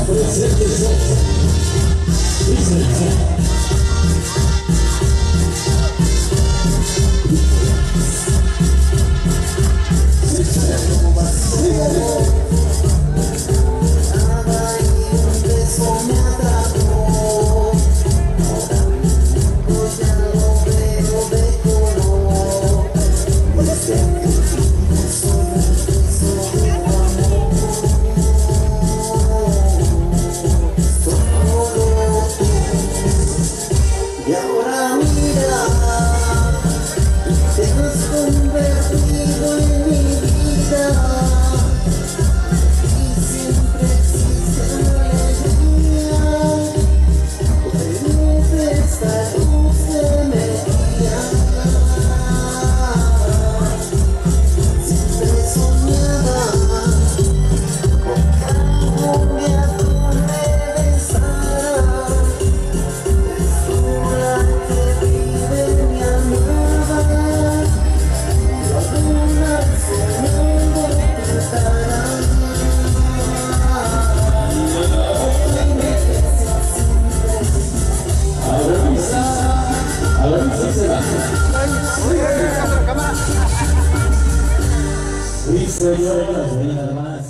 Apresente la mirada, te has convertido. Luis, Luis, Luis,